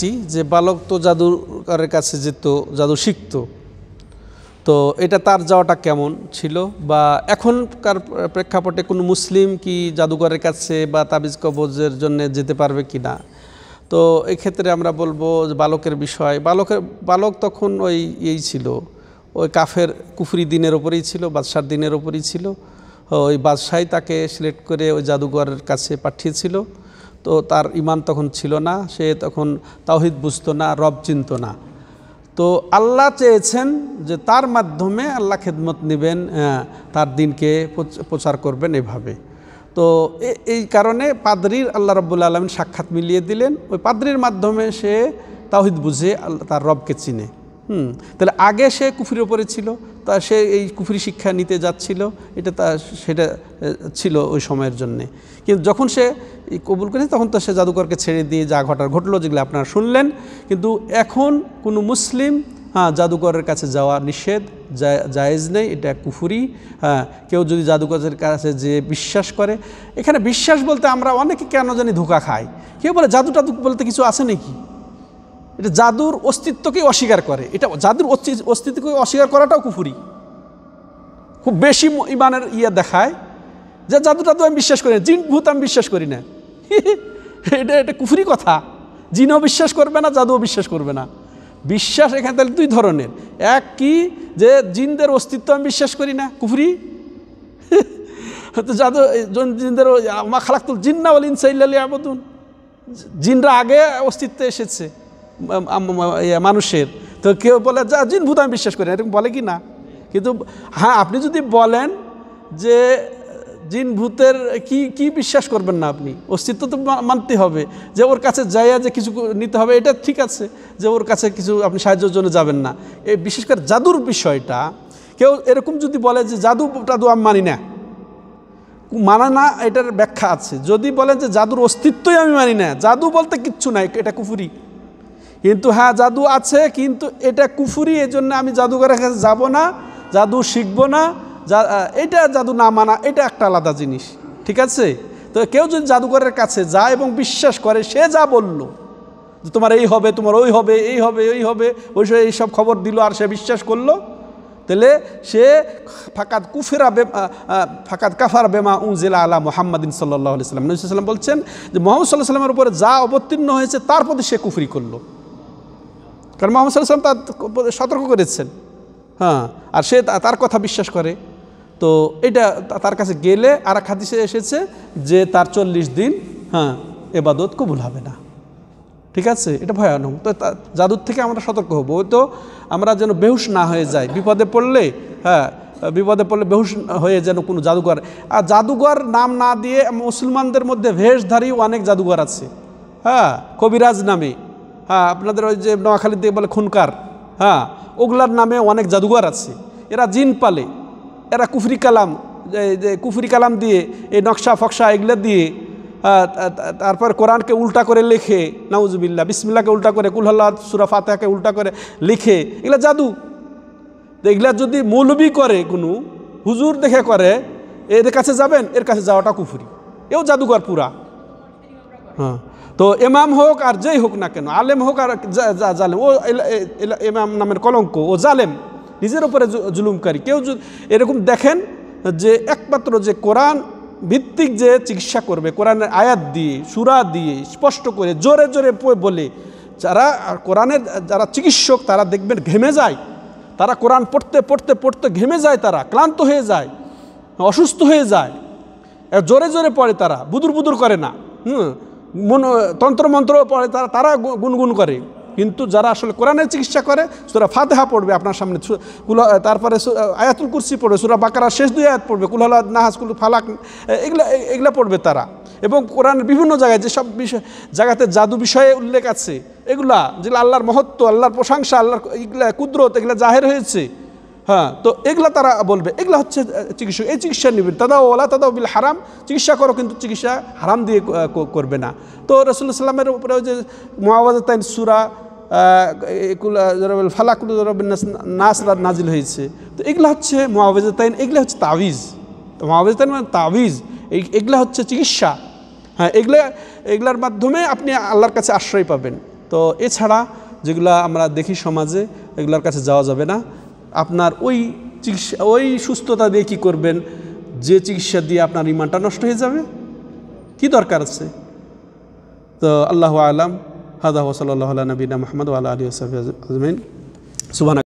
টি যে বালক তো জাদুকরের কাছে যেত, জাদু শিখত। তো এটা তার যাওয়াটা কেমন ছিল? বা এখনকার প্রেক্ষাপটে কোনো মুসলিম কি জাদুঘরের কাছে বা তাবিজ কবজের জন্য যেতে পারবে কি না? তো এই ক্ষেত্রে আমরা বলব যে বালকের বিষয়, বালকের, বালক তখন ওই এই ছিল, ওই কাফের কুফরি দিনের ওপরেই ছিল, বাদশার দিনের ওপরেই ছিল। ওই বাদশাই তাকে সিলেক্ট করে ওই জাদুঘরের কাছে পাঠিয়েছিল। তো তার ইমান তখন ছিল না, সে তখন তাওহিদ বুঝতো না, রব চিনত না। তো আল্লাহ চেয়েছেন যে তার মাধ্যমে আল্লাহ খেদমত নেবেন তার দিনকে প্রচার করবেন এভাবে। তো এই কারণে পাদ্রির আল্লাহ রব্বুল আলমিন সাক্ষাৎ মিলিয়ে দিলেন। ওই পাদ্রির মাধ্যমে সে তাওহিদ বুঝে তার রবকে চিনে। হুম, তাহলে আগে সে কুফরির ওপরে ছিল, তা সে এই কুফরি শিক্ষা নিতে যাচ্ছিল, এটা তা সেটা ছিল ওই সময়ের জন্যে। কিন্তু যখন সে কবুল করেছে, তখন তো সে জাদুকরকে ছেড়ে দিয়ে যা ঘটার ঘটলো, যেগুলো আপনারা শুনলেন। কিন্তু এখন কোনো মুসলিম হ্যাঁ জাদুকরের কাছে যাওয়া নিষেধ জায়েজ নেই, এটা কুফুরি হ্যাঁ কেউ যদি জাদুকরের কাছে যে বিশ্বাস করে। এখানে বিশ্বাস বলতে আমরা অনেকে কেন জানি ধোকা খাই? কেউ বলে জাদু টাদু বলতে কিছু আছে নাকি? এটা জাদুর অস্তিত্বকে অস্বীকার করে। এটা জাদুর অস্তি- অস্তিত্বকে অস্বীকার করাটাও কুফুরি। খুব বেশি ইমানের ইয়ে দেখায় যে জাদু টাদু আমি বিশ্বাস করি না জিন ভূত আমি বিশ্বাস করি না। এটা এটা কুফুরি কথা। জিনও বিশ্বাস করবে না, জাদুও বিশ্বাস করবে না। বিশ্বাস এখানে তাহলে দুই ধরনের। এক কি যে জিনদের অস্তিত্ব আমি বিশ্বাস করি না, কুফুরি? তো জাদু জন- জিনদের মা খালাক্তুল জিন্না বল ইনসাইল্লা আবদুন জিনরা আগে অস্তিত্বে এসেছে। মানুষের। তো কেউ বলে, যা, জিন ভূত, আমি বিশ্বাস করি না। এরকম বলে কি না? কিন্তু হ্যাঁ আপনি যদি বলেন যে, জিন ভূতের কি কি বিশ্বাস করবেন না আপনি? অস্তিত্ব তো মানতে হবে। যে ওর কাছে যাইয়া যে কিছু নিতে হবে, এটা ঠিক আছে। যে ওর কাছে কিছু আপনি সাহায্যের জন্য যাবেন না। এই বিশেষ করে জাদুর বিষয়টা, কেউ এরকম যদি বলে যে, জাদু টাদু আমি মানি না। মানা না, এটার ব্যাখ্যা আছে। যদি বলেন যে, জাদুর অস্তিত্বই আমি মানি না। জাদু বলতে কিচ্ছু নাই, এটা কুফুরি। কিন্তু হ্যাঁ জাদু আছে, কিন্তু এটা কুফুরি এই জন্য আমি জাদুঘরের কাছে যাব না, জাদু শিখব না এটা জাদু না মানা, এটা একটা আলাদা জিনিস, ঠিক আছে? তো কেউ যদি জাদুঘরের কাছে যায় এবং বিশ্বাস করে, সে যা বলল, যে তোমার এই হবে, তোমার ওই হবে, এই হবে, ওই হবে, ওই সব এইসব খবর দিল আর সে বিশ্বাস করল, তাহলে সে ফাকাত কুফেরা ফাকাত কাফার বেমা উজিলা আলা মোহাম্মদিন সাল্লাহ সাল্লাম নবী বলছেন যে মোহাম্মদ সাল্লাহ সাল্লামের উপরে যা অবতীর্ণ হয়েছে, তার প্রতি সে কুফরি করল। কারণ মোহাম্মদ সাল্লাম তার সতর্ক করেছেন। হ্যাঁ আর সে তার কথা বিশ্বাস করে। তো এটা তার কাছে গেলে আর এক হাদিসে এসেছে যে তার চল্লিশ দিন হ্যাঁ এবাদত কবুল হবে না। ঠিক আছে? এটা ভয়ানক। তো জাদুর থেকে আমরা সতর্ক হব। ওই তো আমরা যেন বেহুশ না হয়ে যাই। বিপদে পড়লে হ্যাঁ বিপদে পড়লে বেহুশ হয়ে যেন কোনো জাদুঘর আর জাদুঘর নাম না দিয়ে মুসলমানদের মধ্যে ভেষধারী অনেক জাদুঘর আছে। হ্যাঁ কবিরাজ নামে। হ্যাঁ আপনাদের ওই যে নোয়াখালী দিয়ে বলে খুনকার হ্যাঁ ওগুলার নামে অনেক জাদুঘর আছে। এরা জিন পালে, এরা কুফরি কালাম, যে- কুফরি কালাম দিয়ে, এই নকশা ফকশা এগুলো দিয়ে তারপর কোরআনকে উল্টা করে লেখে নাউজুবিল্লা বিসমিল্লাকে উল্টা করে কুলহল্লা সুরা ফাতেহাকে উল্টা করে লিখে, এগুলো জাদু। তো এগুলা যদি মৌলবি করে কোনো, হুজুর দেখে করে, এদের কাছে যাবেন, এর কাছে যাওয়াটা কুফুরি। এও জাদুঘর পুরা। হ্যাঁ। তো এমাম হোক আর যেই হোক না কেন, আলেম হোক আর জালেম, ও এমাম নামের কলঙ্ক, ও জালেম, নিজের উপরে জুলুমকারী। কেউ এরকম দেখেন যে একমাত্র যে কোরআন ভিত্তিক যে চিকিৎসা করবে, কোরআনের আয়াত দিয়ে, সুরা দিয়ে, স্পষ্ট করে, জোরে জোরে বলে, যারা কোরআনের যারা চিকিৎসক, তারা দেখবেন ঘেমে যায়। তারা কোরআন পড়তে পড়তে পড়তে ঘেমে যায় তারা, ক্লান্ত হয়ে যায়, অসুস্থ হয়ে যায়। জোরে জোরে পড়ে তারা, বুদুর বুদুর করে না। হুম তন্ত্রমন্ত্র পড়ে, তারা তারা গুনগুন করে। কিন্তু যারা আসলে কোরআনের চিকিৎসা করে, সুরা ফাতেহা পড়বে আপনার সামনে। তারপরে আয়াতুল কুরসি পড়বে, সুরা বাকারার শেষ দুই আয়াত পড়বে কুলহলা নাহাজ, কুল ফালাক এগুলা এগুলা পড়বে তারা। এবং কোরআনের বিভিন্ন জায়গায় যেসব বিষয়, জায়গাতে জাদু বিষয়ে উল্লেখ আছে, এগুলা, যেগুলো আল্লাহর মহত্ব, আল্লাহর প্রশংসা, আল্লাহর এগুলা কুদরত, এগুলা জাহের হয়েছে হ্যাঁ তো এগুলা তারা বলবে। এগুলা হচ্ছে চিকিৎসা এই চিকিৎসা নেবেন তাদা ওলা তাদা বিল হারাম। চিকিৎসা করো, কিন্তু চিকিৎসা হারাম দিয়ে করবে না। তো রসুল্লাহ সাল্লামের উপরে যে মোয়াবাজাতাইন সুরা ফালাকুল নাস নাজিল হয়েছে। তো এগুলা হচ্ছে মোয়াবাজাতাইন এগুলা হচ্ছে তাবিজ তো মোয়াবাজাতাইন মানে তাবিজ এগুলা হচ্ছে চিকিৎসা। হ্যাঁ এগুলা, এগুলার মাধ্যমে আপনি আল্লাহর কাছে আশ্রয় পাবেন। তো এছাড়া যেগুলা আমরা দেখি সমাজে, এগুলোর কাছে যাওয়া যাবে না। আপনার ওই চিকিৎসা, ওই সুস্থতা দিয়ে কী করবেন? যে চিকিৎসা দিয়ে আপনার ইমানটা নষ্ট হয়ে যাবে? কি দরকার আছে? তো আল্লাহ আলাম। হাদা ওসল নবীনা মাহমদ আল্লাহ আলী আজমিন সুবাহ